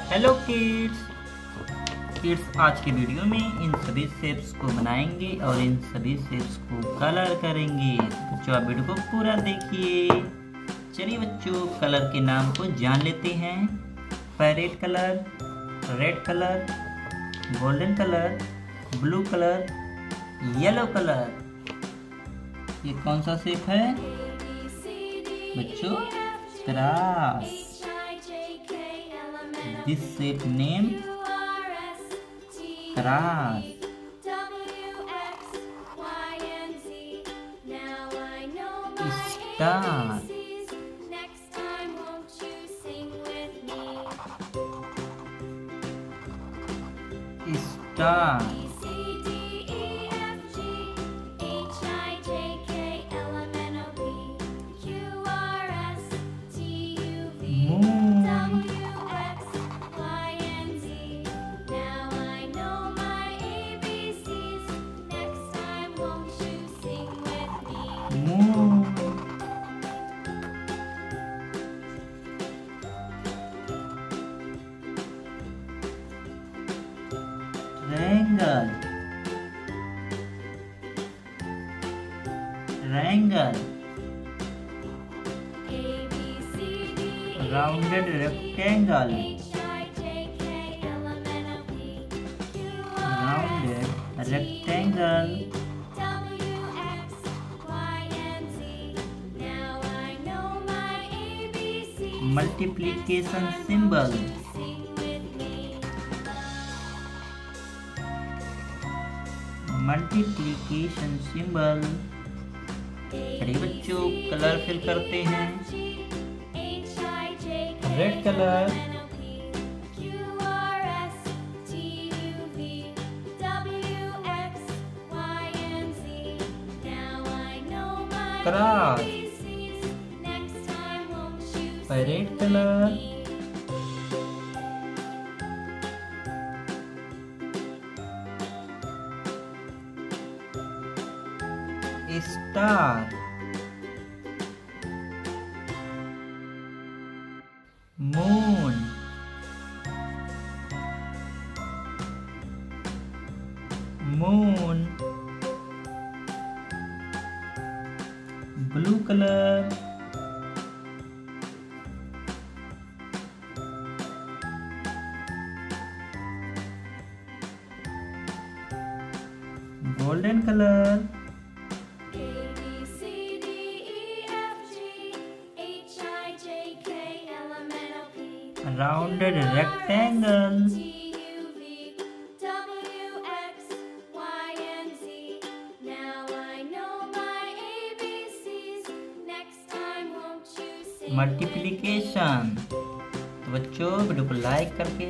Hello kids kids आज की video में इन सभी शेप्स को बनाएँगे और इन सभी शेप्स को कलर करेंगे। बच्चों, आप वीडियो को पूरा देखिए। चलिए बच्चों कलर के नाम को जान लेते हैं। Parrot colour red colour golden colour blue colour yellow colour ये कौन सा शेप है? बच्चों cross this shape name? Cross star star Wrangle. Wrangle. A, B, C, D, e, Rounded rectangle. H, I, J, K, L, M, N, O, P, Q, R, Rounded rectangle. Multiplication symbol. C, multiplication symbol चलिए बच्चों colour fill करते हैं। Red colour cross red colour star moon moon blue color golden color rounded rectangle multiplication तो बच्चों video को like करके